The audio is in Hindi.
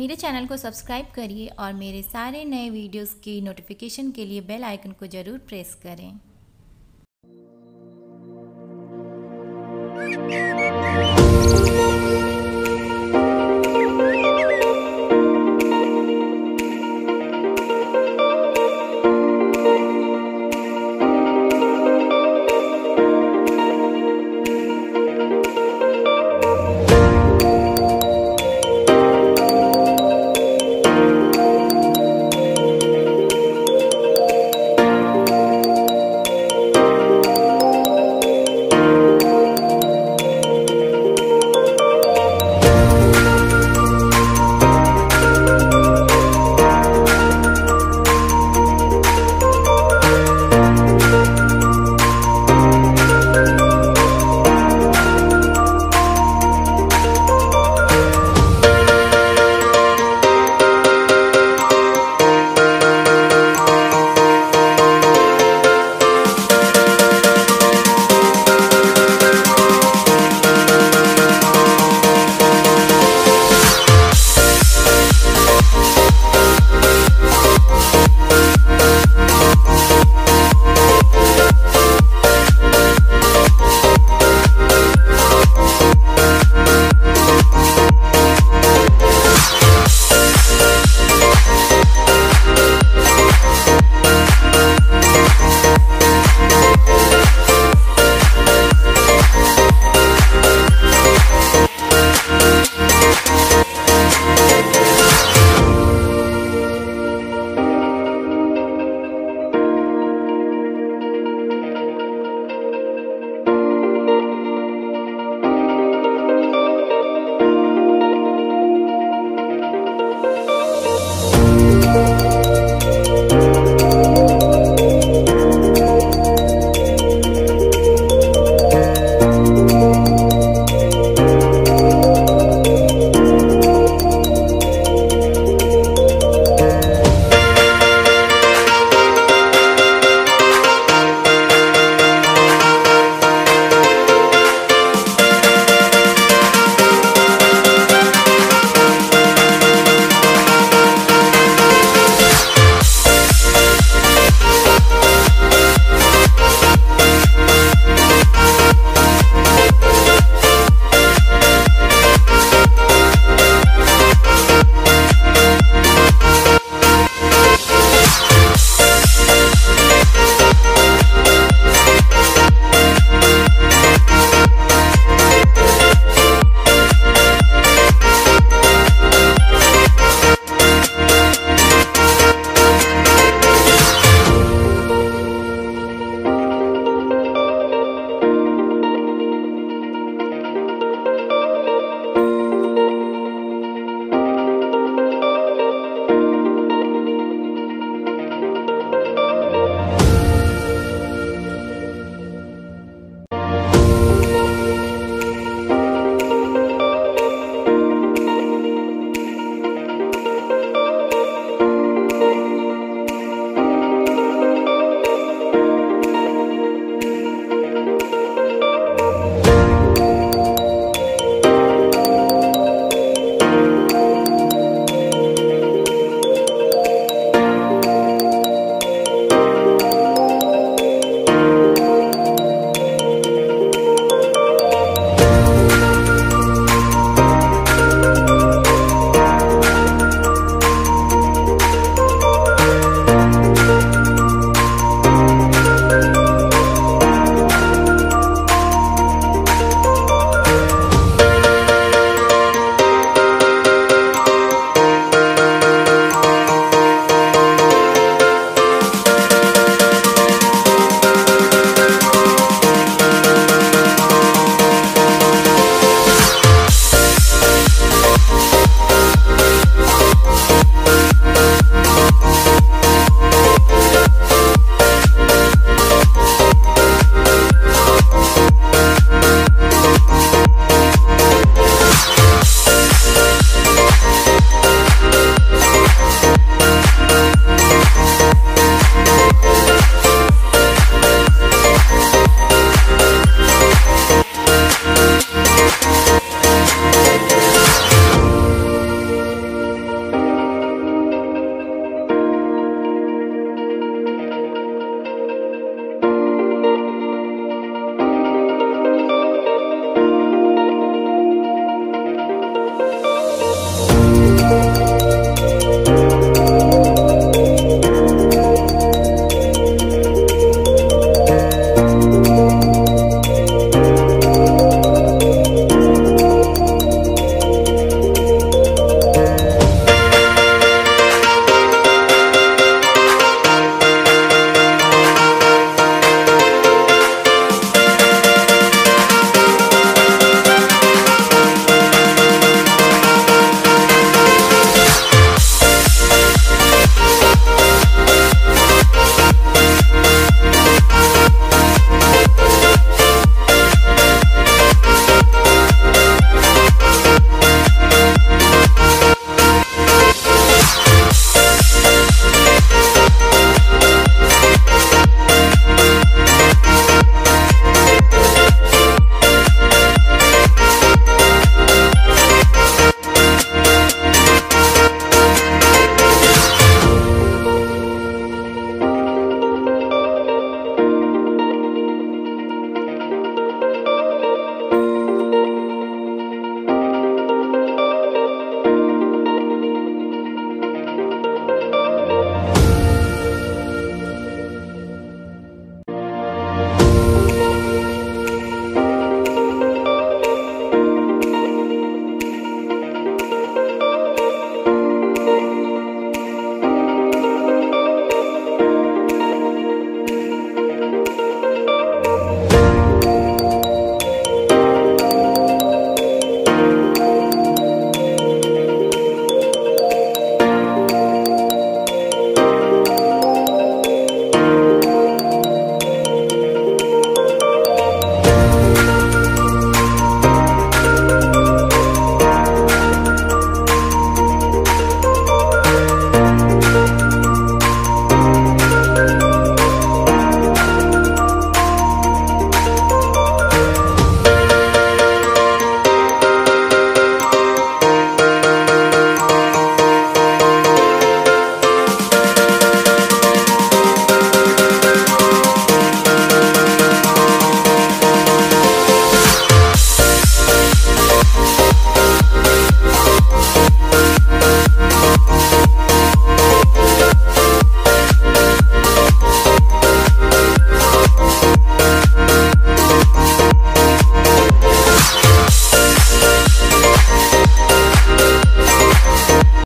मेरे चैनल को सब्सक्राइब करिए और मेरे सारे नए वीडियोस की नोटिफिकेशन के लिए बेल आइकन को ज़रूर प्रेस करें।